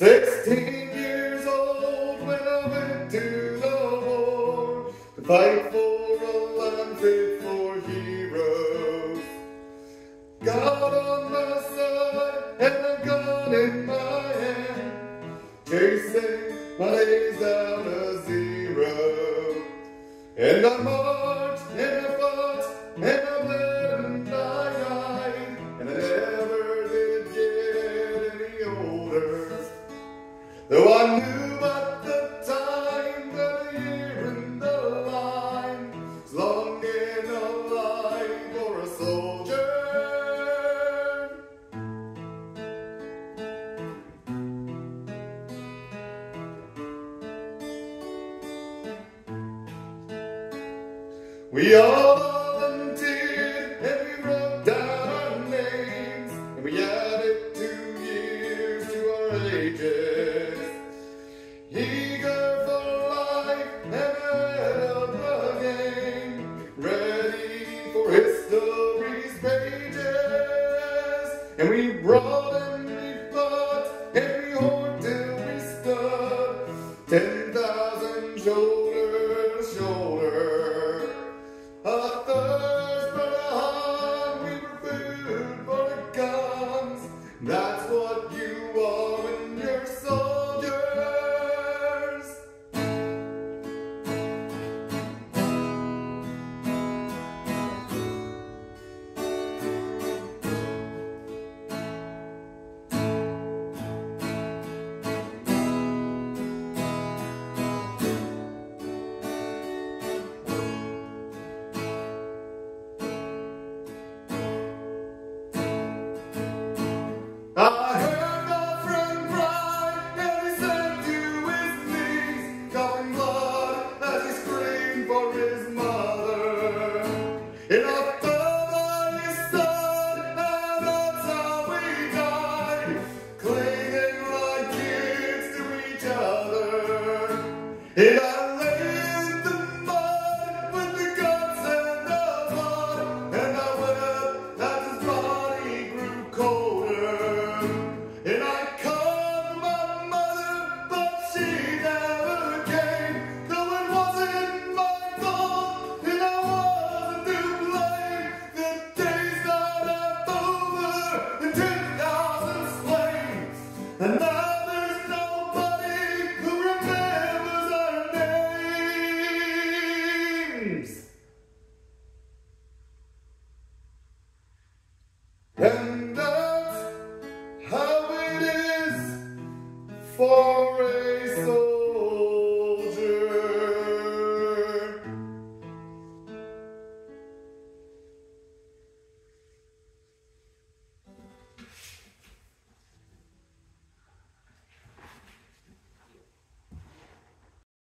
Sixteen years old when I went to the war to fight for a land fit for heroes. God on my side and a gun in my hand, chasing my days down to zero. And I marched We all volunteered and we wrote down our names and we added two years to our ages. Eager for life and ahead of the game, ready for history's pages. And we brought and we fought and we whored till we stood And I lay in the with the and the blood, and I as his body grew colder. And I called my mother, but she never came. Though it wasn't my fault, and I wasn't to blame. The day's and ten thousand slain. And now for